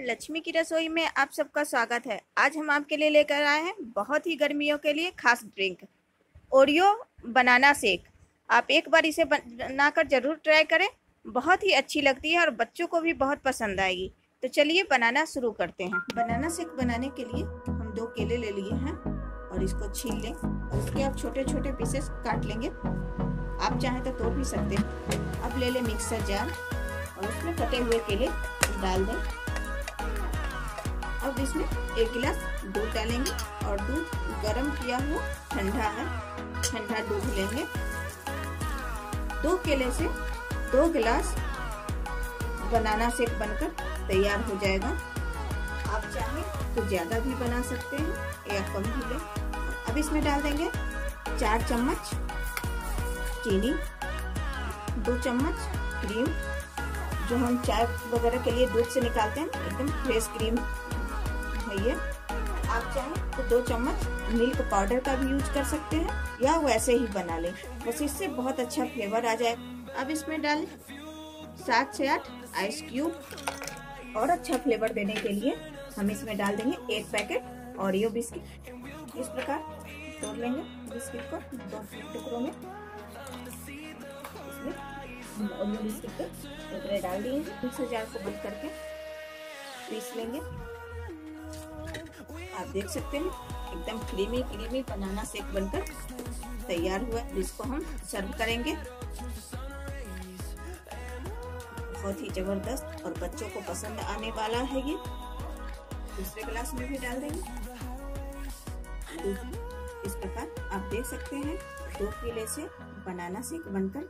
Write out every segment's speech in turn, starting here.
लक्ष्मी की रसोई में आप सबका स्वागत है। आज हम आपके लिए लेकर आए हैं बहुत ही गर्मियों के लिए खास ड्रिंक, ओरियो बनाना शेक। आप एक बार इसे बनाकर ज़रूर ट्राई करें, बहुत ही अच्छी लगती है और बच्चों को भी बहुत पसंद आएगी। तो चलिए बनाना शुरू करते हैं। बनाना शेक बनाने के लिए हम दो केले ले लिए हैं और इसको छील लें और इसके आप छोटे छोटे पीसेस काट लेंगे। आप चाहें तो तोड़ भी सकते हैं। अब ले लें मिक्सर जार और उसमें कटे हुए केले डाल दें। अब इसमें एक गिलास दूध डालेंगे और दूध गर्म किया हुआ ठंडा है, ठंडा दूध लेंगे। दो केले से दो गिलास बनाना शेक बनकर तैयार हो जाएगा। आप चाहें तो ज़्यादा भी बना सकते हैं या कम भी लें। अब इसमें डाल देंगे चार चम्मच चीनी, दो चम्मच क्रीम, जो हम चाय वगैरह के लिए दूध से निकालते हैं, एकदम फ्रेश क्रीम ये आप चाहें तो दो चम्मच मिल्क पाउडर का भी यूज़ कर सकते हैं, या वैसे ही बना लें। बस इससे बहुत अच्छा फ्लेवर आ जाए। अब इसमें डालें सात से आठ आइस क्यूब और अच्छा फ्लेवर देने के लिए हम इसमें डाल देंगे एक पैकेट ओरियो बिस्किट इस प्रकार तोड़ लेंगे बिस्किट को दो टुकड़ों में। ओरियो बिस्किट के टुकड़े डाल दिए मिक्सर जार को बंद करके पीस लेंगे। आप देख सकते हैं, एकदम क्रीमी क्रीमी बनाना शेक बनकर तैयार हुआ जिसको हम सर्व करेंगे। बहुत ही ज़बरदस्त और बच्चों को पसंद आने वाला है ये। दूसरे गिलास में भी डाल देंगे। इस प्रकार आप देख सकते हैं, दो किले से बनाना शेक बनकर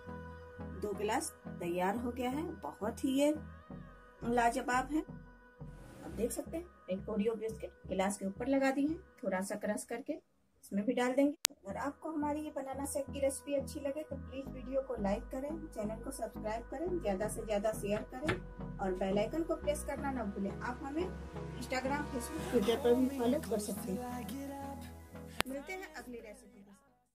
दो गिलास तैयार हो गया है। बहुत ही ये लाजवाब है। आप देख सकते हैं। एक ओरियो बिस्किट गिलास के ऊपर लगा दी है थोड़ा सा क्रश करके इसमें भी डाल देंगे। अगर आपको हमारी ये बनाना सेक की रेसिपी अच्छी लगे तो प्लीज़ वीडियो को लाइक करें चैनल को सब्सक्राइब करें, ज़्यादा से ज़्यादा शेयर करें और बेल आइकन को प्रेस करना न भूलें। आप हमें इंस्टाग्राम फेसबुक ट्विटर पर भी फॉलो कर सकते हैं। मिलते हैं अगली रेसिपी